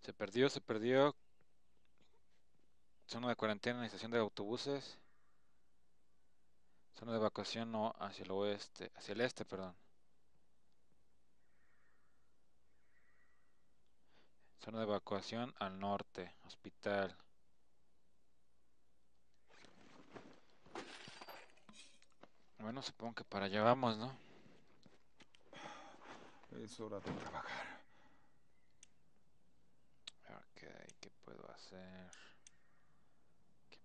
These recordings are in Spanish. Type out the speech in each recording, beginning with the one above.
Se perdió, se perdió. Zona de cuarentena en estación de autobuses. Zona de evacuación no, hacia el oeste, hacia el este, perdón. Zona de evacuación al norte, hospital. Bueno, supongo que para allá vamos, ¿no? Es hora de trabajar. Ok, ¿qué puedo ¿Qué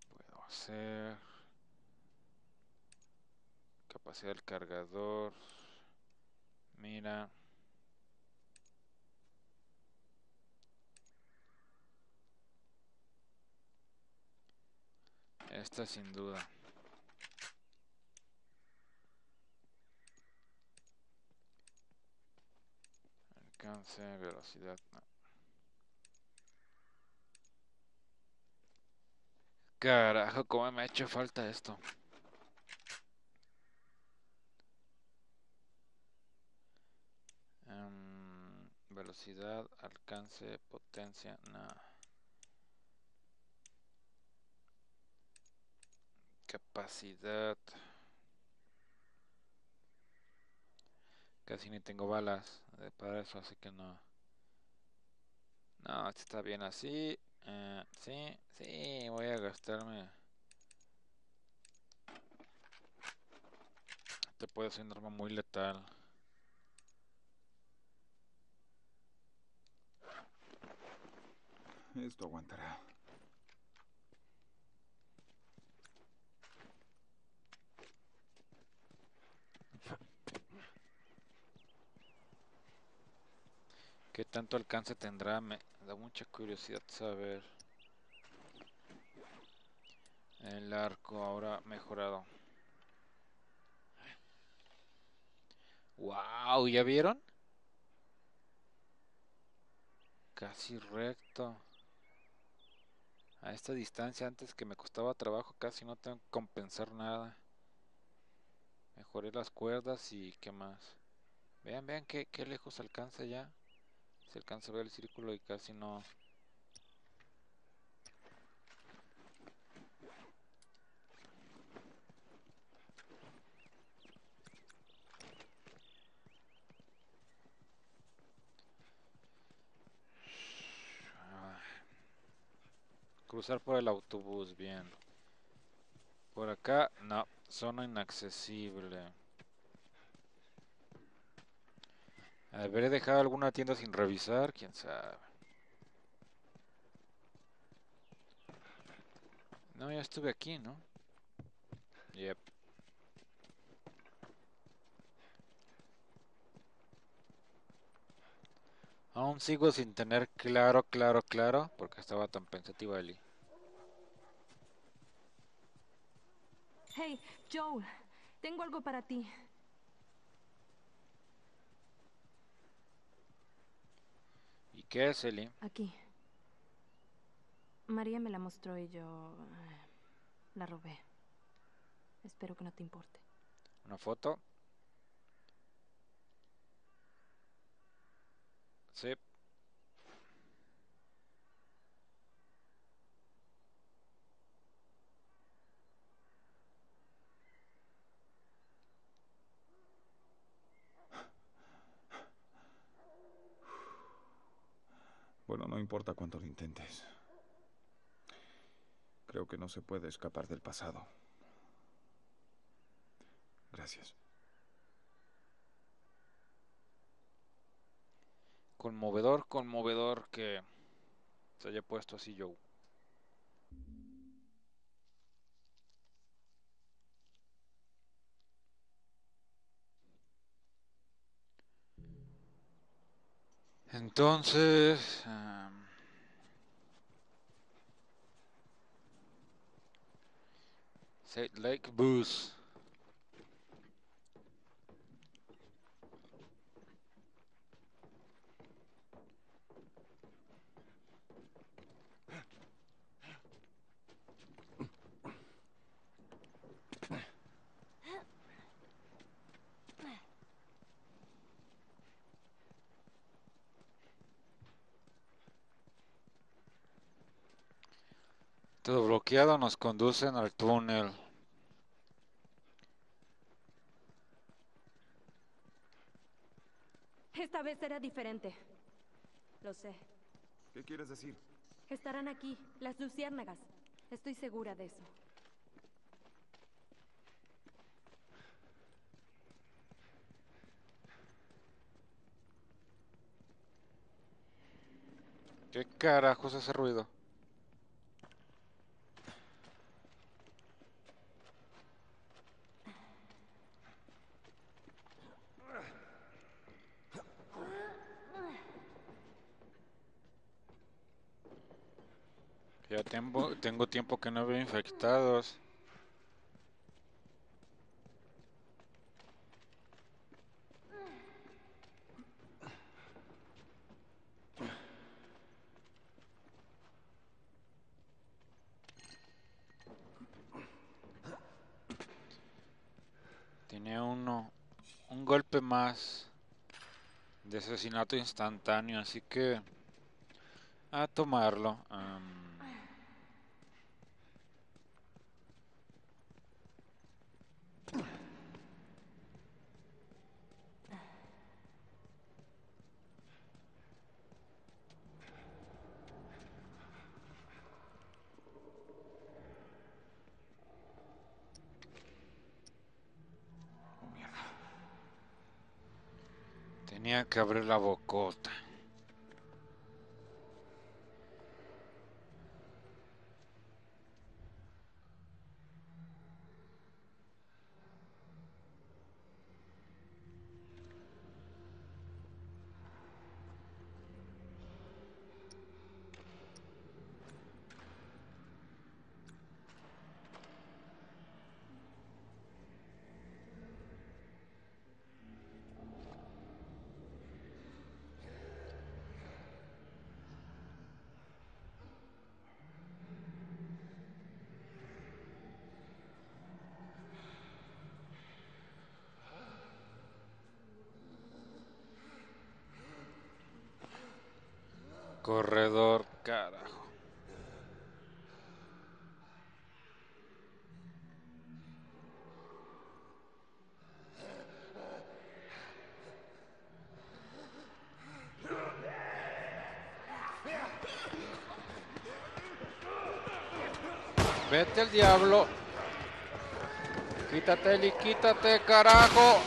puedo hacer? Capacidad del cargador. Mira. Esta sin duda. Alcance, velocidad. Carajo, cómo me ha hecho falta esto. Em, velocidad, alcance, potencia, nada. Capacidad. Casi ni tengo balas para eso, así que no. No, está bien así. Eh, sí, sí, voy a gastarme. Este puede ser un arma muy letal. Esto aguantará. ¿Qué tanto alcance tendrá? Me da mucha curiosidad saber. El arco ahora mejorado. ¡Wow! ¿Ya vieron? Casi recto. A esta distancia, antes que me costaba trabajo, casi no tengo que compensar nada. Mejoré las cuerdas y qué más. Vean, vean qué, qué lejos alcanza ya. Se alcanza a ver el círculo y casi no... Cruzar por el autobús, bien. Por acá, no, zona inaccesible. Habré dejado alguna tienda sin revisar, quién sabe. No, ya estuve aquí, ¿no? Yep. Aún sigo sin tener claro, claro, claro, porque estaba tan pensativa Eli. Hey, Joel, tengo algo para ti. Qué es, Eli? Aquí. María me la mostró y yo eh, la robé. Espero que no te importe. ¿Una foto? Sí. No importa cuánto lo intentes. Creo que no se puede escapar del pasado. Gracias. Conmovedor, conmovedor que se haya puesto así Joe. Entonces... em, Lake Booze. Todo bloqueado nos conducen al túnel. Esta vez será diferente. Lo sé. ¿Qué quieres decir? Estarán aquí, las luciérnagas. Estoy segura de eso. ¿Qué carajos ese ruido? Ya tengo, tengo tiempo que no veo infectados. Tiene uno, un golpe más de asesinato instantáneo, así que a tomarlo. am. Tenía que abrir la bocota. Corredor, carajo. Vete al diablo. Quítate, Eli, quítate, carajo.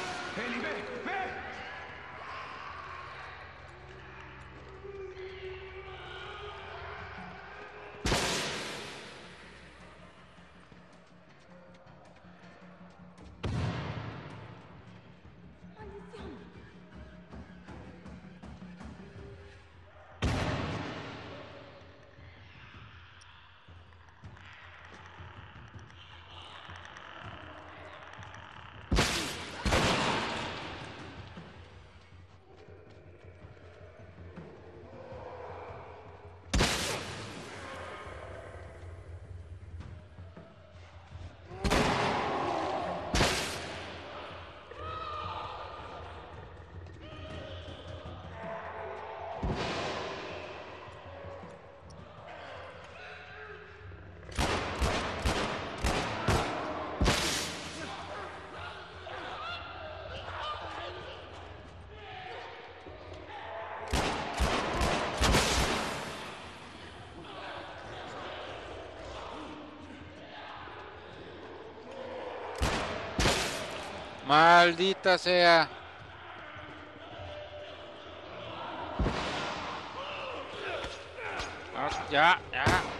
Maldita sea. Ah, Ya, ya.